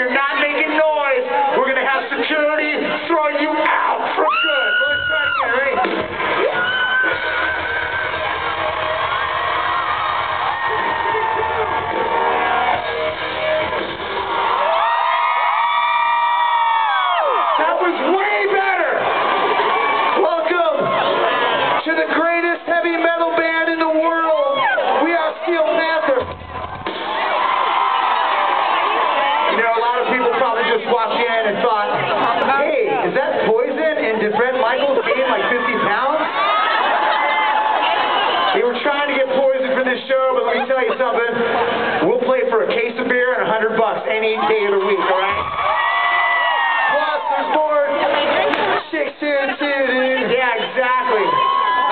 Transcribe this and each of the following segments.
You're not making noise. Let me tell you something. We'll play for a case of beer and a hundred bucks any day of the week, all right? Plus, there's more chicks here too, dude. Yeah, exactly.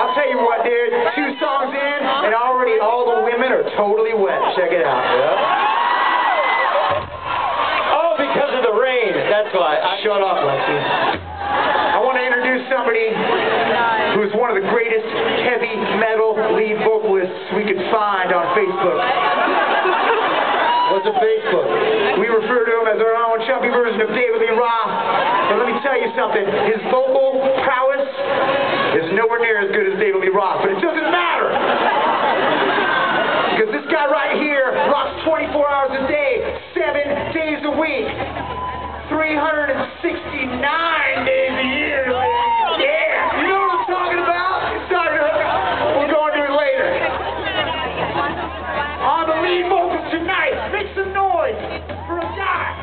I'll tell you what, dude. Two songs in, and already all the women are totally wet. Check it out. Oh, because of the rain. That's why. I, Shut up, Lexxi. I want to introduce somebody who's one of the greatest heavy metal lead vocalists we could find on Facebook. what's a Facebook? We refer to him as our own chubby version of David Lee Roth. But let me tell you something. His vocal prowess is nowhere near as good as David Lee Roth. But it doesn't matter. Because this guy right here rocks 24 hours a day, 7 days a week, 369 for a.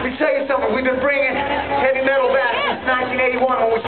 Let me tell you something. We've been bringing heavy metal back since 1981 when we